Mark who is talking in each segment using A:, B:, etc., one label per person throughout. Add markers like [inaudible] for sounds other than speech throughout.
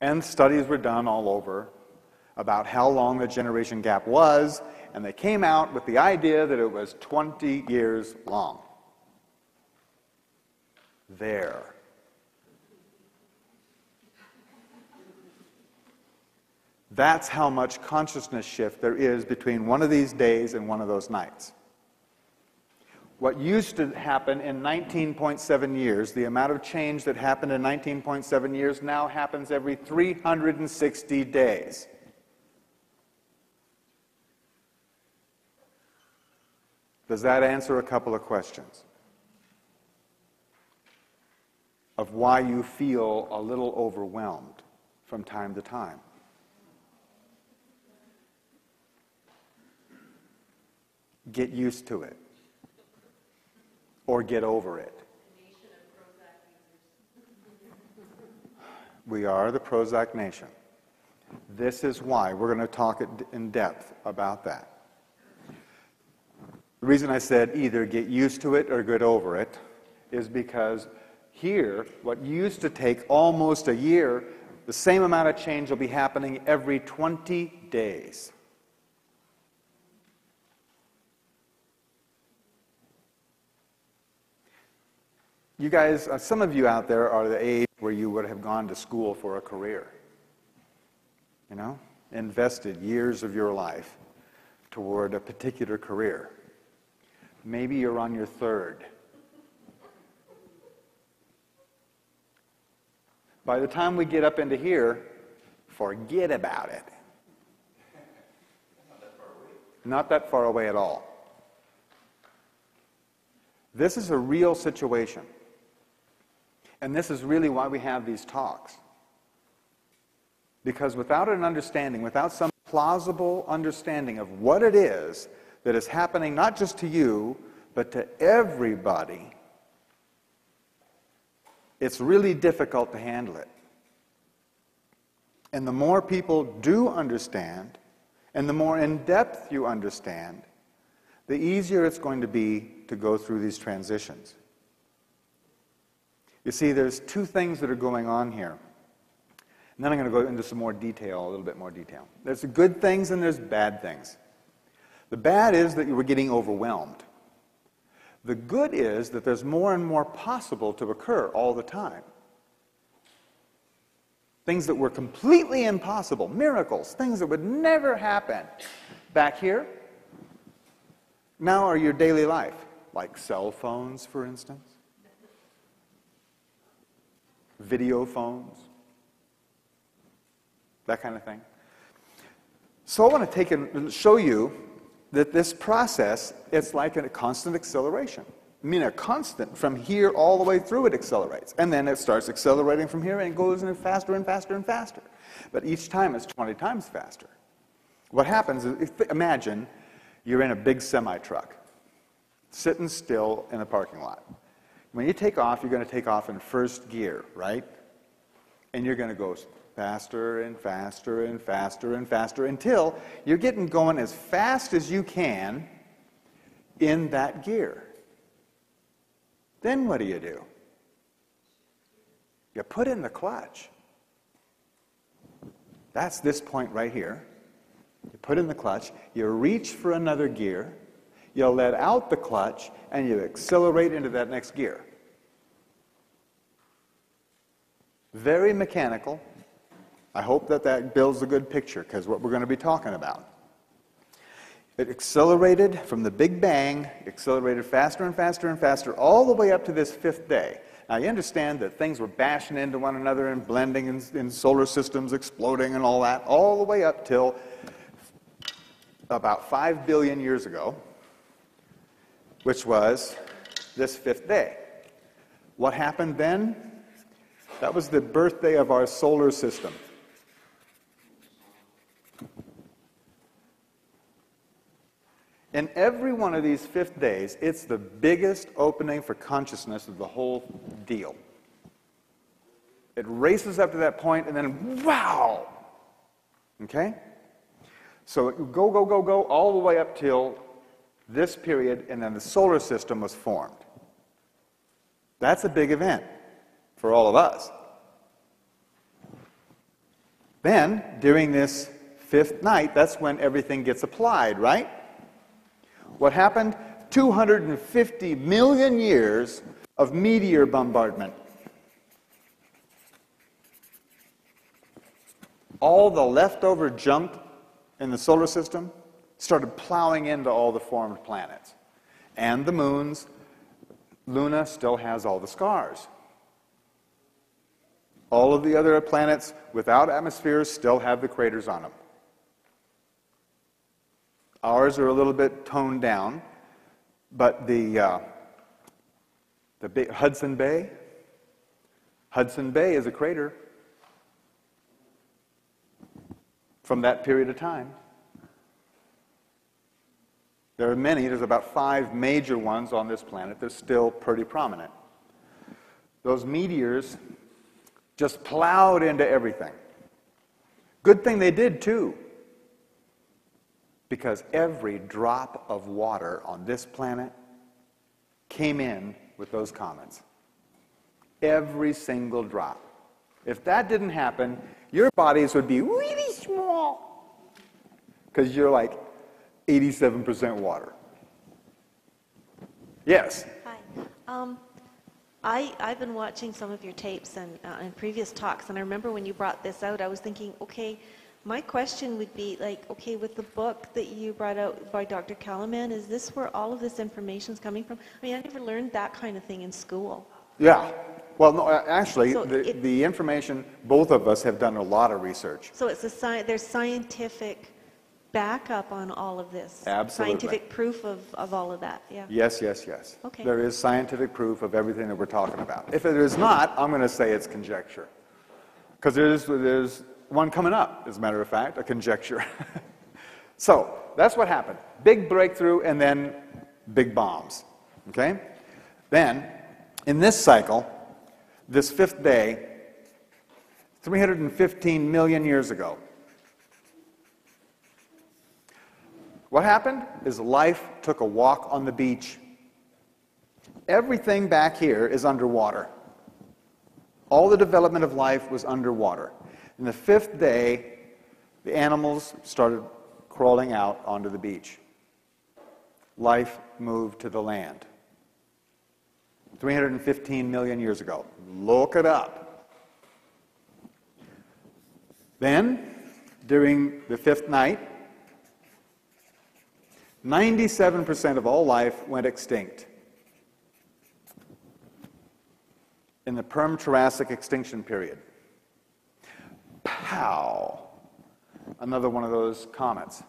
A: And studies were done all over about how long the generation gap was, and they came out with the idea that it was 20 years long. There. That's how much consciousness shift there is between one of these days and one of those nights. What used to happen in 19.7 years, the amount of change that happened in 19.7 years now happens every 360 days. Does that answer a couple of questions? Of why you feel a little overwhelmed from time to time. Get used to it or get over it. We are the Prozac nation. This is why we're going to talk in depth about that. The reason I said either get used to it or get over it is because here, what used to take almost a year, the same amount of change will be happening every 20 days. You guys, uh, some of you out there are the age where you would have gone to school for a career. You know, invested years of your life toward a particular career. Maybe you're on your third. By the time we get up into here, forget about it. Not that far away at all. This is a real situation. And this is really why we have these talks. Because without an understanding, without some plausible understanding of what it is that is happening not just to you, but to everybody, it's really difficult to handle it. And the more people do understand, and the more in depth you understand, the easier it's going to be to go through these transitions. You see, there's two things that are going on here. And then I'm going to go into some more detail, a little bit more detail. There's good things and there's bad things. The bad is that you were getting overwhelmed. The good is that there's more and more possible to occur all the time. Things that were completely impossible, miracles, things that would never happen back here, now are your daily life, like cell phones, for instance video phones, that kind of thing. So I want to take and show you that this process, it's like a constant acceleration. I mean, a constant from here all the way through it accelerates. And then it starts accelerating from here and it goes in faster and faster and faster. But each time it's 20 times faster. What happens is, if, imagine you're in a big semi truck, sitting still in a parking lot. When you take off, you're going to take off in first gear, right? And you're going to go faster and faster and faster and faster until you're getting going as fast as you can in that gear. Then what do you do? You put in the clutch. That's this point right here. You put in the clutch, you reach for another gear, you let out the clutch, and you accelerate into that next gear. Very mechanical. I hope that that builds a good picture because what we're going to be talking about. It accelerated from the Big Bang, accelerated faster and faster and faster, all the way up to this fifth day. Now, you understand that things were bashing into one another and blending in, in solar systems, exploding and all that, all the way up till about 5 billion years ago which was this fifth day. What happened then? That was the birthday of our solar system. In every one of these fifth days, it's the biggest opening for consciousness of the whole deal. It races up to that point, and then wow! Okay? So go, go, go, go, all the way up till this period, and then the solar system was formed. That's a big event for all of us. Then, during this fifth night, that's when everything gets applied, right? What happened? 250 million years of meteor bombardment. All the leftover junk in the solar system started plowing into all the formed planets. And the moons, Luna still has all the scars. All of the other planets without atmospheres still have the craters on them. Ours are a little bit toned down, but the, uh, the Bay, Hudson Bay, Hudson Bay is a crater from that period of time. There are many, there's about five major ones on this planet. They're still pretty prominent. Those meteors just plowed into everything. Good thing they did, too, because every drop of water on this planet came in with those comets. Every single drop. If that didn't happen, your bodies would be really small because you're like 87% water. Yes?
B: Hi. Um, I, I've been watching some of your tapes and, uh, and previous talks, and I remember when you brought this out, I was thinking, okay, my question would be like, okay, with the book that you brought out by Dr. Calleman, is this where all of this information is coming from? I mean, I never learned that kind of thing in school.
A: Yeah. Well, no, actually,
B: So
A: the,
B: it-
A: the information, both of us have done a lot of research.
B: So it's a sci- there's scientific backup on all of this.
A: Absolutely.
B: Scientific proof of, of all of that, yeah.
A: Yes, yes, yes.
B: Okay.
A: There is scientific proof of everything that we're talking about. If it is not, I'm going to say it's conjecture. Because there's, there's one coming up, as a matter of fact, a conjecture. [laughs] so that's what happened. Big breakthrough and then big bombs. Okay? Then, in this cycle, this fifth day, 315 million years ago, What happened is life took a walk on the beach. Everything back here is underwater. All the development of life was underwater. In the fifth day, the animals started crawling out onto the beach. Life moved to the land. 315 million years ago. Look it up. Then, during the fifth night, 97% of all life went extinct. In the Perm-Triassic extinction period. Pow! Another one of those comets.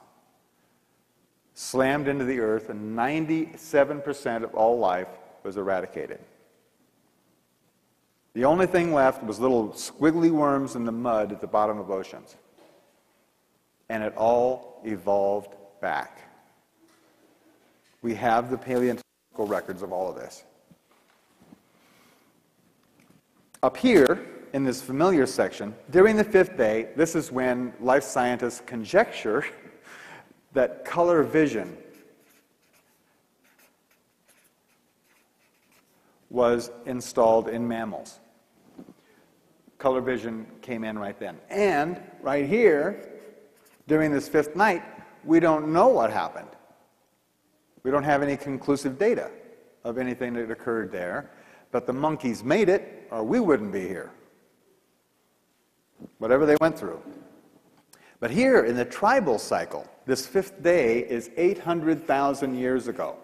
A: Slammed into the earth, and 97% of all life was eradicated. The only thing left was little squiggly worms in the mud at the bottom of oceans. And it all evolved back. We have the paleontological records of all of this. Up here, in this familial section, during the fifth day, this is when life scientists conjecture [laughs] that color vision was installed in mammals. Color vision came in right then. And right here, during this fifth night, we don't know what happened. We don't have any conclusive data of anything that occurred there, but the monkeys made it, or we wouldn't be here. Whatever they went through. But here in the tribal cycle, this fifth day is 800,000 years ago.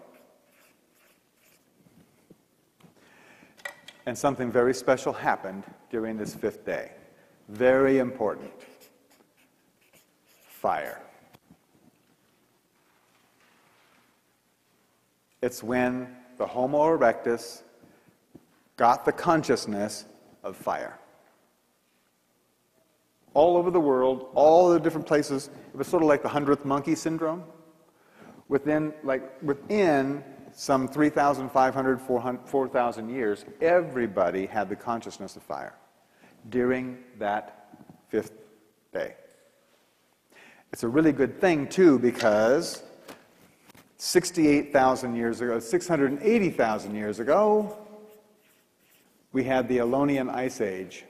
A: And something very special happened during this fifth day. Very important. Fire. It's when the Homo erectus got the consciousness of fire. All over the world, all the different places, it was sort of like the hundredth monkey syndrome. Within, like, within some 3,500, 4,000 years, everybody had the consciousness of fire during that fifth day. It's a really good thing, too, because 68,000 years ago, 680,000 years ago, we had the Ionian Ice Age.